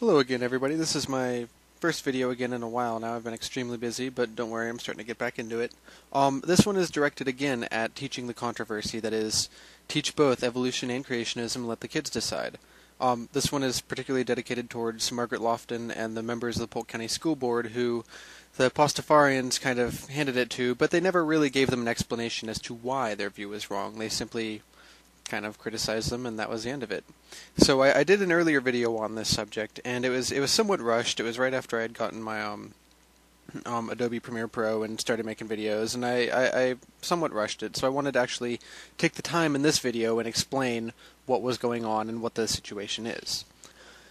Hello again, everybody. This is my first video again in a while now. I've been extremely busy, but don't worry, I'm starting to get back into it. Um, this one is directed again at teaching the controversy, that is, teach both evolution and creationism let the kids decide. Um, this one is particularly dedicated towards Margaret Lofton and the members of the Polk County School Board who the Pastafarians kind of handed it to, but they never really gave them an explanation as to why their view was wrong. They simply kind of criticized them, and that was the end of it. So I, I, did an earlier video on this subject, and it was it was somewhat rushed. It was right after I had gotten my um, um, Adobe Premiere Pro and started making videos, and I, I, I somewhat rushed it. So I wanted to actually take the time in this video and explain what was going on and what the situation is.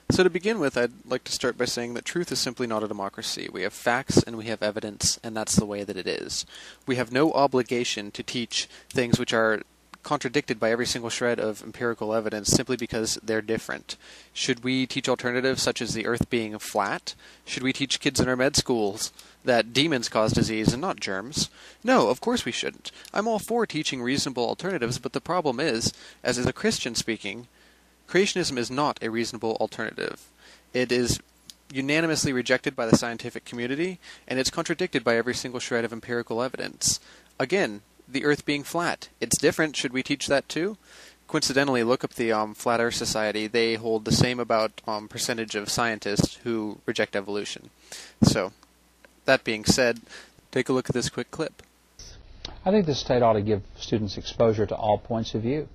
So to begin with, I'd like to start by saying that truth is simply not a democracy. We have facts and we have evidence, and that's the way that it is. We have no obligation to teach things which are contradicted by every single shred of empirical evidence simply because they're different. Should we teach alternatives such as the earth being flat? Should we teach kids in our med schools that demons cause disease and not germs? No, of course we shouldn't. I'm all for teaching reasonable alternatives, but the problem is, as is a Christian speaking, creationism is not a reasonable alternative. It is unanimously rejected by the scientific community, and it's contradicted by every single shred of empirical evidence. Again, the Earth being flat. It's different. Should we teach that too? Coincidentally, look up the um, Flat Earth Society. They hold the same about um, percentage of scientists who reject evolution. So, that being said, take a look at this quick clip. I think the state ought to give students exposure to all points of view.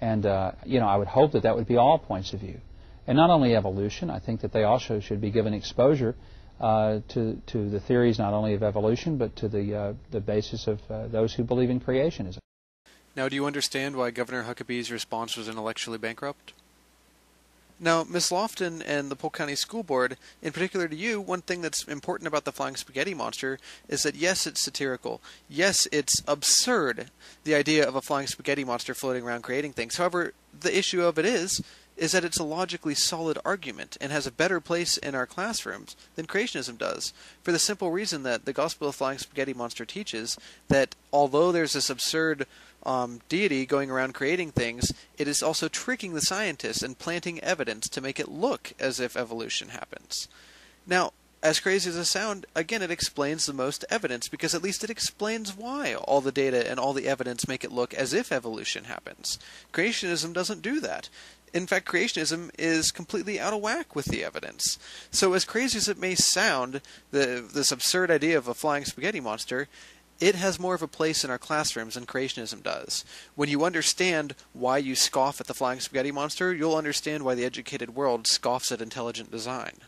And, uh, you know, I would hope that that would be all points of view. And not only evolution, I think that they also should be given exposure uh, to, to the theories not only of evolution, but to the, uh, the basis of uh, those who believe in creationism. Now, do you understand why Governor Huckabee's response was intellectually bankrupt? Now, Miss Lofton and the Polk County School Board, in particular to you, one thing that's important about the Flying Spaghetti Monster is that yes, it's satirical. Yes, it's absurd, the idea of a flying spaghetti monster floating around creating things. However, the issue of it is is that it's a logically solid argument and has a better place in our classrooms than creationism does, for the simple reason that the Gospel of Flying Spaghetti Monster teaches that although there's this absurd um, deity going around creating things, it is also tricking the scientists and planting evidence to make it look as if evolution happens. Now, as crazy as it sounds, again, it explains the most evidence because at least it explains why all the data and all the evidence make it look as if evolution happens. Creationism doesn't do that in fact, creationism is completely out of whack with the evidence. So, as crazy as it may sound, the, this absurd idea of a flying spaghetti monster, it has more of a place in our classrooms than creationism does. When you understand why you scoff at the flying spaghetti monster, you'll understand why the educated world scoffs at intelligent design.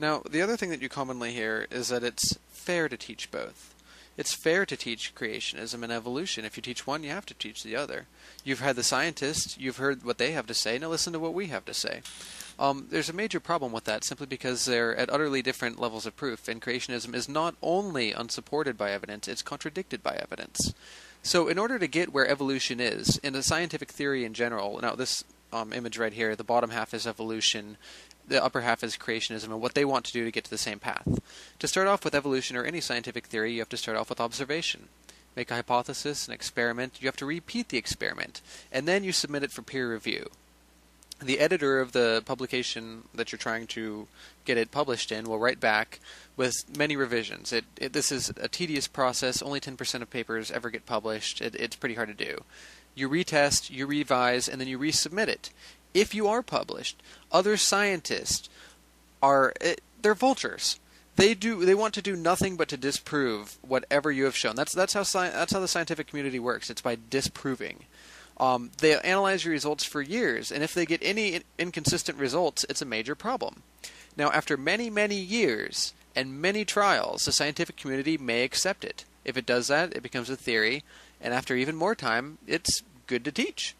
Now, the other thing that you commonly hear is that it's fair to teach both. It's fair to teach creationism and evolution. If you teach one, you have to teach the other. You've had the scientists, you've heard what they have to say, now listen to what we have to say. Um, there's a major problem with that simply because they're at utterly different levels of proof, and creationism is not only unsupported by evidence, it's contradicted by evidence. So, in order to get where evolution is, in the scientific theory in general, now this um, image right here, the bottom half is evolution, the upper half is creationism and what they want to do to get to the same path. To start off with evolution or any scientific theory, you have to start off with observation. Make a hypothesis, an experiment, you have to repeat the experiment, and then you submit it for peer review. The editor of the publication that you're trying to get it published in will write back with many revisions. It, it this is a tedious process. Only 10% of papers ever get published. It, it's pretty hard to do. You retest, you revise, and then you resubmit it if you are published, other scientists are eh, they're vultures. They do they want to do nothing but to disprove whatever you have shown. That's that's how sci- that's how the scientific community works. It's by disproving. Um, they analyze your results for years, and if they get any inconsistent results, it's a major problem. Now, after many, many years and many trials, the scientific community may accept it. If it does that, it becomes a theory, and after even more time, it's good to teach.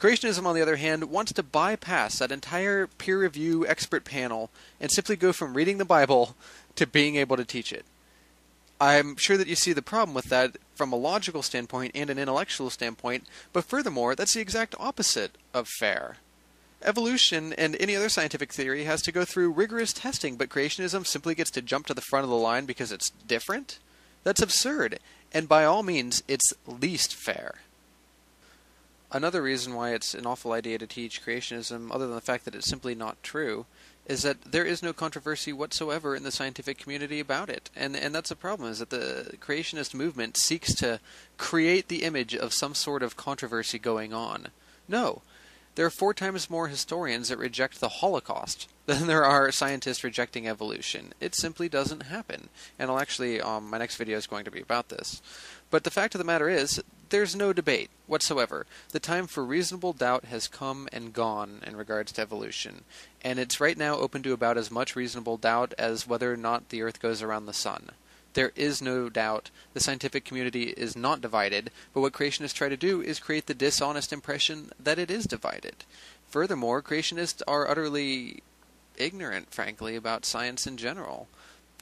Creationism, on the other hand, wants to bypass that entire peer review expert panel and simply go from reading the Bible to being able to teach it. I'm sure that you see the problem with that from a logical standpoint and an intellectual standpoint, but furthermore, that's the exact opposite of fair. Evolution and any other scientific theory has to go through rigorous testing, but creationism simply gets to jump to the front of the line because it's different? That's absurd, and by all means, it's least fair. Another reason why it's an awful idea to teach creationism, other than the fact that it's simply not true, is that there is no controversy whatsoever in the scientific community about it. And and that's a problem is that the creationist movement seeks to create the image of some sort of controversy going on. No. There are four times more historians that reject the Holocaust than there are scientists rejecting evolution. It simply doesn't happen. And I'll actually, um, my next video is going to be about this. But the fact of the matter is, there's no debate whatsoever. The time for reasonable doubt has come and gone in regards to evolution, and it's right now open to about as much reasonable doubt as whether or not the Earth goes around the sun. There is no doubt the scientific community is not divided, but what creationists try to do is create the dishonest impression that it is divided. Furthermore, creationists are utterly ignorant, frankly, about science in general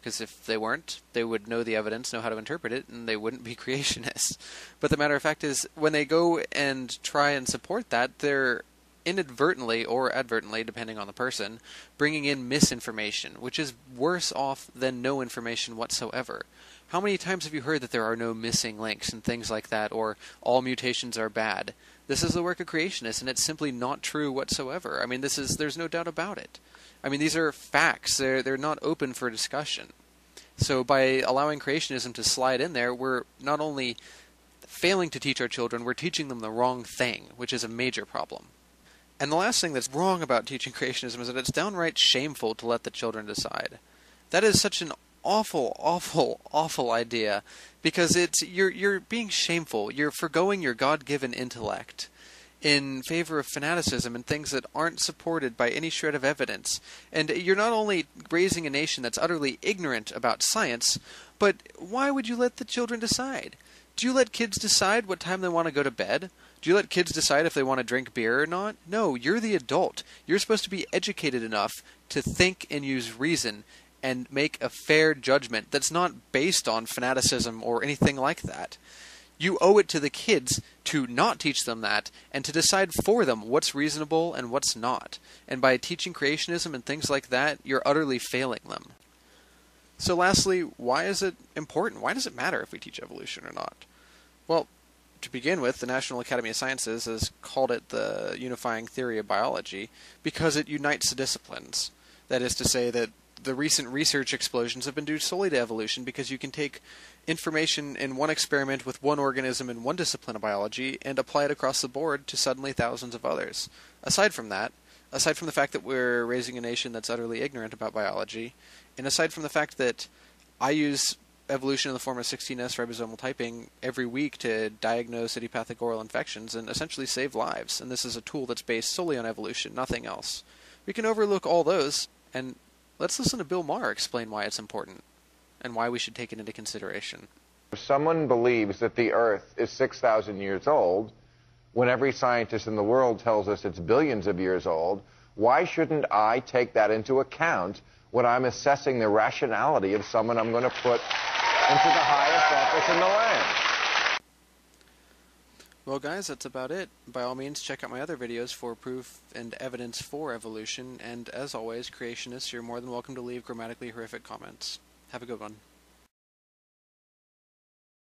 because if they weren't, they would know the evidence, know how to interpret it, and they wouldn't be creationists. But the matter of fact is, when they go and try and support that, they're inadvertently or advertently, depending on the person, bringing in misinformation, which is worse off than no information whatsoever. How many times have you heard that there are no missing links and things like that, or all mutations are bad? This is the work of creationists, and it's simply not true whatsoever. I mean, this is there's no doubt about it. I mean, these are facts. They're they're not open for discussion. So by allowing creationism to slide in there, we're not only failing to teach our children, we're teaching them the wrong thing, which is a major problem. And the last thing that's wrong about teaching creationism is that it's downright shameful to let the children decide. That is such an awful, awful, awful idea because it's you're you're being shameful. You're foregoing your God-given intellect in favor of fanaticism and things that aren't supported by any shred of evidence. And you're not only raising a nation that's utterly ignorant about science, but why would you let the children decide? Do you let kids decide what time they want to go to bed? Do you let kids decide if they want to drink beer or not? No, you're the adult. You're supposed to be educated enough to think and use reason and make a fair judgment that's not based on fanaticism or anything like that. You owe it to the kids to not teach them that and to decide for them what's reasonable and what's not. And by teaching creationism and things like that, you're utterly failing them. So, lastly, why is it important? Why does it matter if we teach evolution or not? Well, to begin with, the National Academy of Sciences has called it the unifying theory of biology because it unites the disciplines. That is to say, that the recent research explosions have been due solely to evolution because you can take information in one experiment with one organism in one discipline of biology and apply it across the board to suddenly thousands of others. Aside from that, aside from the fact that we're raising a nation that's utterly ignorant about biology, and aside from the fact that I use evolution in the form of 16S ribosomal typing every week to diagnose idiopathic oral infections and essentially save lives, and this is a tool that's based solely on evolution, nothing else. We can overlook all those and Let's listen to Bill Maher explain why it's important and why we should take it into consideration. If someone believes that the Earth is 6,000 years old, when every scientist in the world tells us it's billions of years old, why shouldn't I take that into account when I'm assessing the rationality of someone I'm going to put into the highest office in the land? Well, guys, that's about it. By all means, check out my other videos for proof and evidence for evolution, and as always, creationists, you're more than welcome to leave grammatically horrific comments. Have a good one.